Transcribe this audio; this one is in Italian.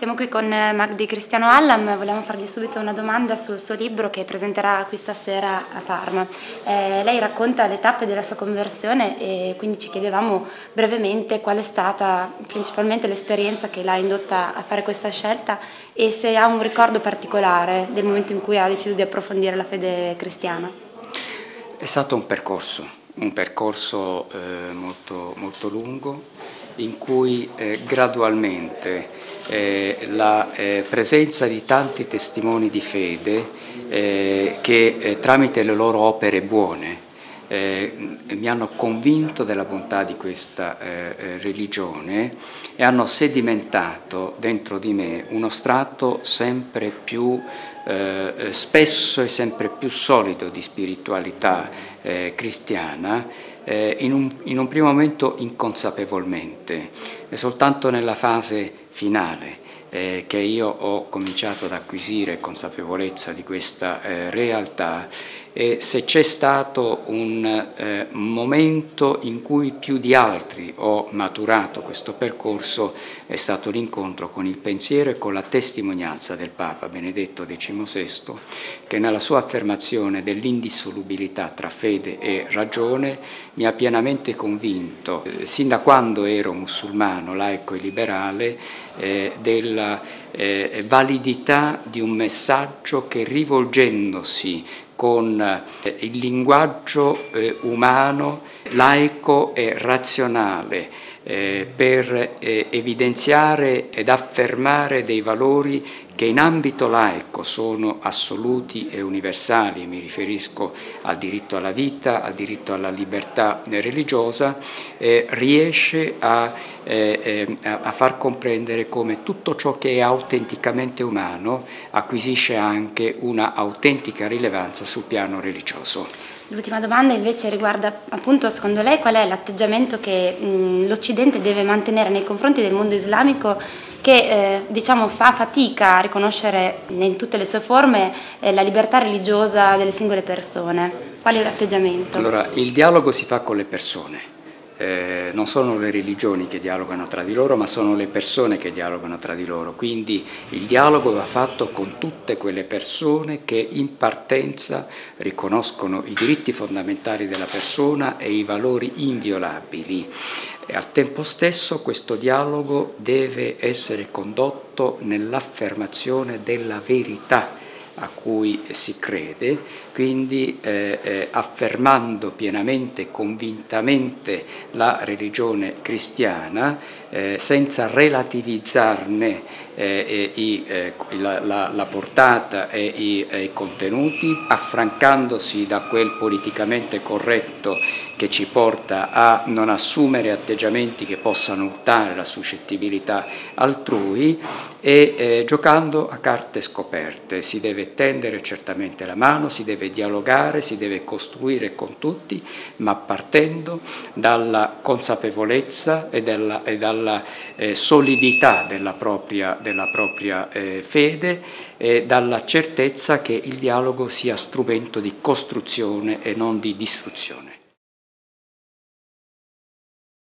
Siamo qui con eh, Magdi Cristiano Allam, vogliamo fargli subito una domanda sul suo libro che presenterà qui stasera a Parma. Eh, lei racconta le tappe della sua conversione e quindi ci chiedevamo brevemente qual è stata principalmente l'esperienza che l'ha indotta a fare questa scelta e se ha un ricordo particolare del momento in cui ha deciso di approfondire la fede cristiana. È stato un percorso, un percorso eh, molto, molto lungo in cui eh, gradualmente eh, la eh, presenza di tanti testimoni di fede eh, che eh, tramite le loro opere buone eh, mi hanno convinto della bontà di questa religione e hanno sedimentato dentro di me uno strato sempre più spesso e sempre più solido di spiritualità cristiana in un, in un primo momento inconsapevolmente, soltanto nella fase finale eh, che io ho cominciato ad acquisire consapevolezza di questa eh, realtà e se c'è stato un eh, momento in cui più di altri ho maturato questo percorso è stato l'incontro con il pensiero e con la testimonianza del Papa Benedetto XVI che nella sua affermazione dell'indissolubilità tra fede e ragione mi ha pienamente convinto, eh, sin da quando ero musulmano, laico e liberale, eh, della eh, validità di un messaggio che rivolgendosi con eh, il linguaggio eh, umano, laico e razionale, eh, per eh, evidenziare ed affermare dei valori che in ambito laico sono assoluti e universali, mi riferisco al diritto alla vita, al diritto alla libertà religiosa, eh, riesce a, eh, eh, a, far comprendere come tutto ciò che è autenticamente umano acquisisce anche una autentica rilevanza sul piano religioso. L'ultima domanda invece riguarda appunto secondo lei qual è l'atteggiamento che l'Occidente deve mantenere nei confronti del mondo islamico che eh, diciamo, fa fatica a riconoscere in tutte le sue forme eh, la libertà religiosa delle singole persone. Qual è l'atteggiamento? Allora, il dialogo si fa con le persone. Eh, non sono le religioni che dialogano tra di loro, ma sono le persone che dialogano tra di loro. Quindi il dialogo va fatto con tutte quelle persone che in partenza riconoscono i diritti fondamentali della persona e i valori inviolabili. E al tempo stesso questo dialogo deve essere condotto nell'affermazione della verità a cui si crede, quindi eh, eh, affermando pienamente e convintamente la religione cristiana, eh, senza relativizzarne eh, i, eh, la, la, la, portata e i, e i contenuti, affrancandosi da quel politicamente corretto che ci porta a non assumere atteggiamenti che possano urtare la suscettibilità altrui e eh, giocando a carte scoperte. Si deve tendere certamente la mano, si deve dialogare, si deve costruire con tutti, ma partendo dalla consapevolezza e dalla, e dalla eh, solidità della propria, della propria eh, fede e dalla certezza che il dialogo sia strumento di costruzione e non di distruzione.